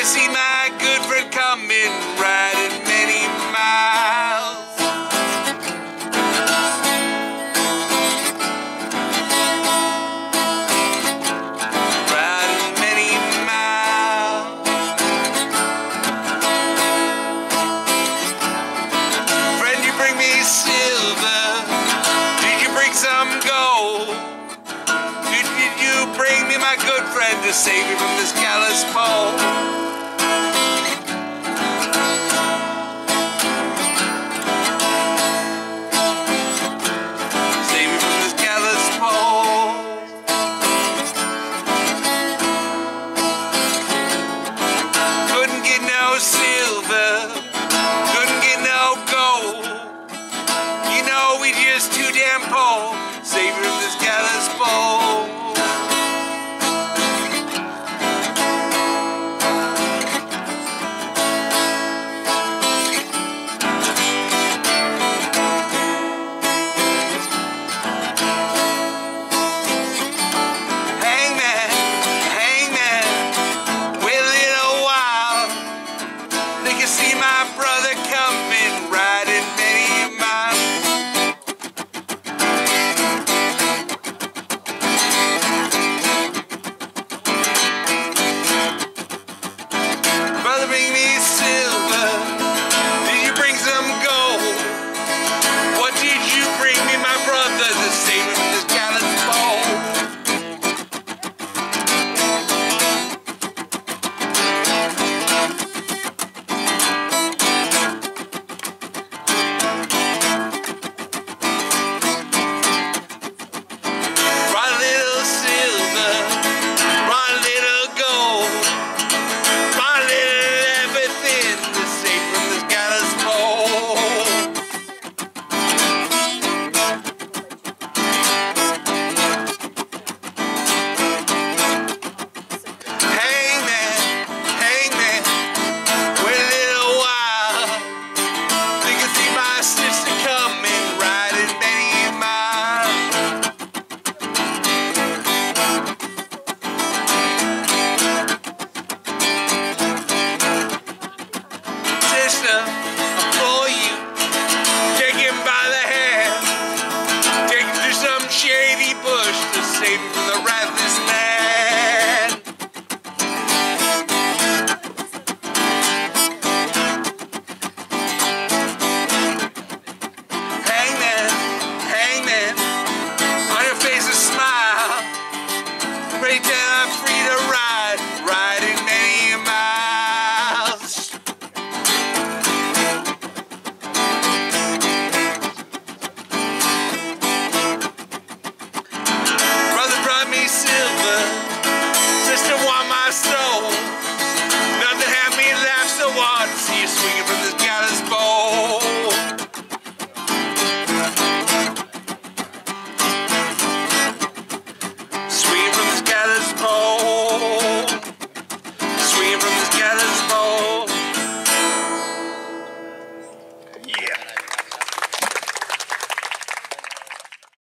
can see my good friend coming riding many miles. Riding many miles. Friend, you bring me silver. Did you bring some gold? Did, did you bring me my good friend to save me from this gallows pole? Silver, couldn't get no gold. You know we just too damn poor.